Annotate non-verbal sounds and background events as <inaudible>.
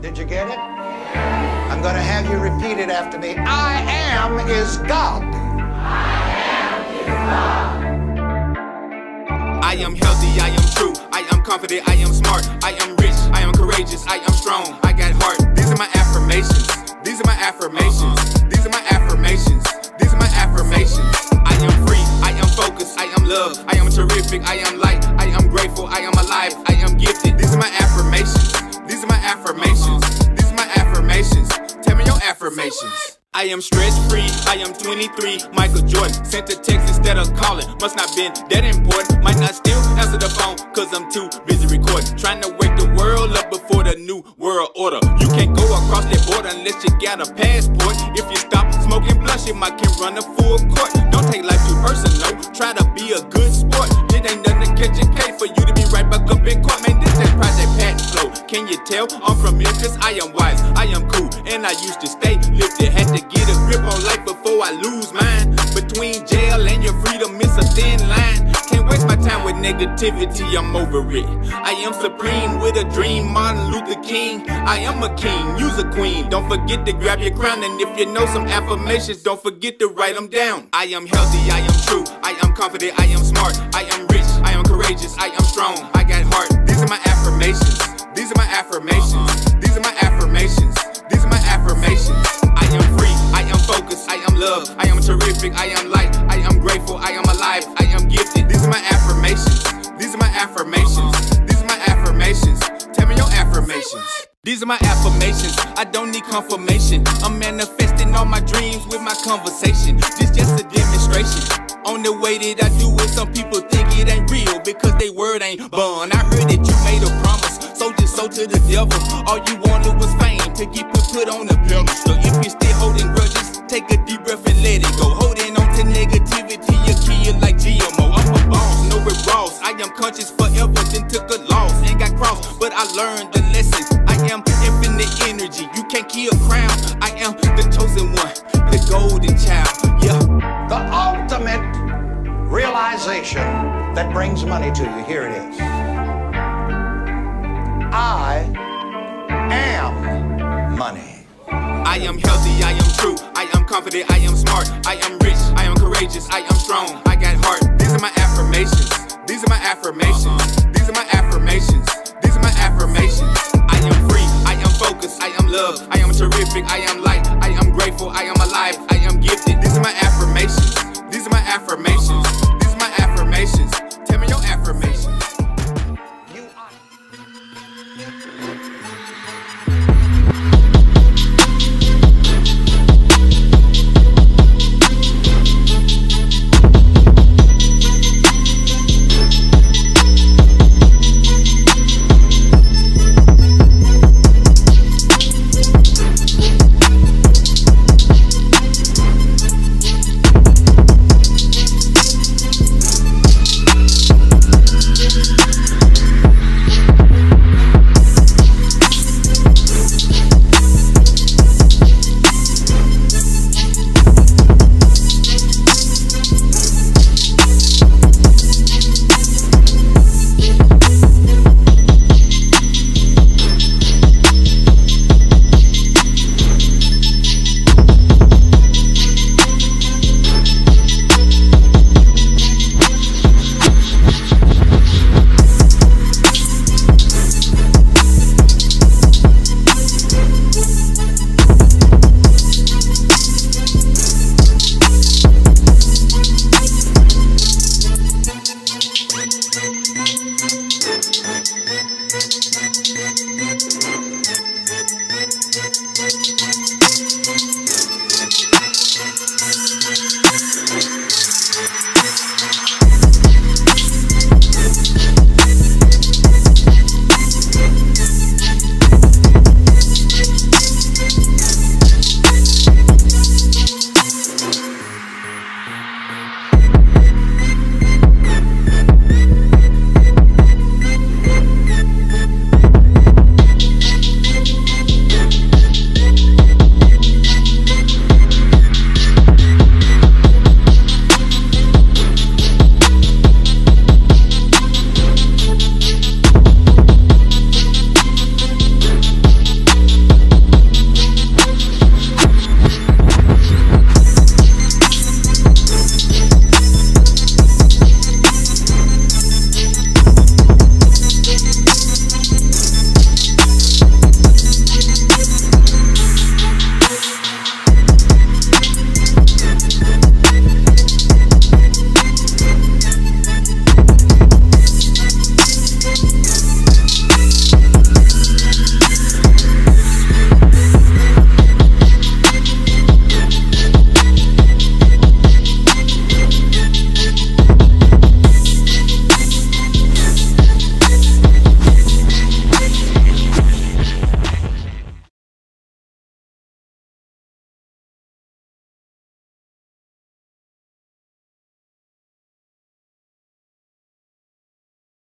Did you get it? I'm going to have you repeat it after me. I am is God. I am is God. I am healthy, I am true, I am confident, I am smart, I am rich, I am courageous, I am strong, I got heart. These are my affirmations. These are my affirmations. These are my affirmations. These are my affirmations. I am free, I am focused, I am loved, I am terrific, I am light, I am grateful, I am alive, I am gifted. These are my affirmations. These are my affirmations. These are my affirmations. Tell me your affirmations. I am stress free, I am 23, Michael Jordan. Sent a text instead of calling, must not been that important. Might not still answer the phone, cause I'm too busy recording. Trying to wake the world up before the new world order. You can't go across that border unless you got a passport. If you stop smoking blush, you might can run a tell? I'm from Memphis, I am wise, I am cool, and I used to stay lifted. Had to get a grip on life before I lose mine. Between jail and your freedom, it's a thin line. Can't waste my time with negativity, I'm over it. I am supreme with a dream, Martin Luther King. I am a king, you's a queen. Don't forget to grab your crown, and if you know some affirmations, don't forget to write them down. I am healthy, I am true, I am confident, I am smart, I am rich, I am courageous, I am strong, I got heart. These are my affirmations. These are my affirmations. These are my affirmations. These are my affirmations. I am free. I am focused. I am loved. I am terrific. I am light. I am grateful. I am alive. I am gifted. These are my affirmations. These are my affirmations. These are my affirmations. Tell me your affirmations. These are my affirmations. I don't need confirmation. I'm manifesting all my dreams with my conversation. This just a demonstration. On the way that I do it, some people think it ain't real because they word ain't born. I heard that to the devil. All you wanted was fame to get put, put on the pedestal. If you're still holding grudges, take a deep breath and let it go. Holding on to negativity, you kill you like GMO. I'm a boss, no Ross. I am conscious forever, then took a loss and got crossed, but I learned the lesson. I am infinite energy. You can't kill crown. I am the chosen one, the golden child. Yeah. The ultimate realization that brings money to you. Here it is. I am money. I am healthy, I am true, I am confident, I am smart, I am rich, I am courageous, I am strong, I got heart. These are my affirmations. These are my affirmations. These are my affirmations. These are my affirmations. I am free, I am focused, I am loved, I am terrific, I am light, I am grateful, I am alive, I am gifted. These are my affirmations. These are my affirmations. These are my affirmations. Tell me your affirmations. Thank <laughs> you.